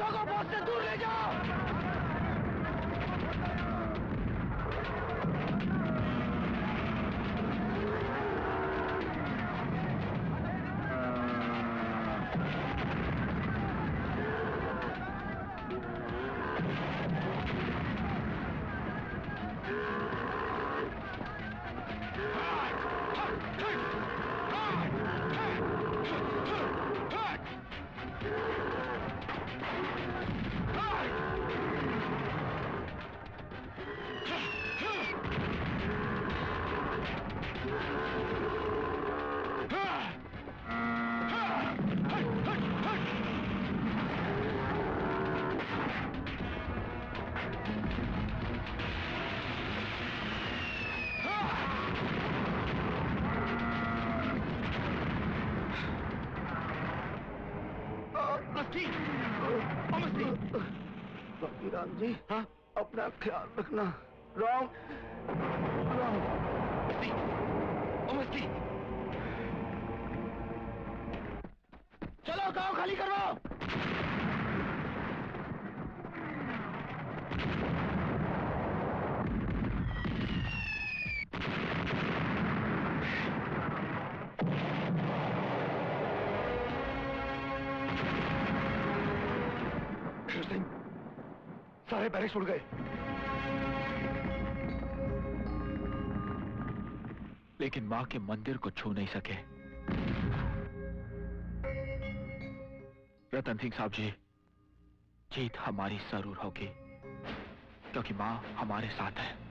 জগৎ পড়তে দূরে যাও। मस्ती मस्ती बाकी राम जी हाँ? अपना ख्याल रखना। राम। राम। मस्ती चलो गाँव खाली करवाओ। कृष्ण सिंह सारे बैरिक्स उड़ गए। लेकिन माँ के मंदिर को छू नहीं सके। रतन सिंह साहब जी, जीत हमारी ज़रूर होगी, क्योंकि माँ हमारे साथ है।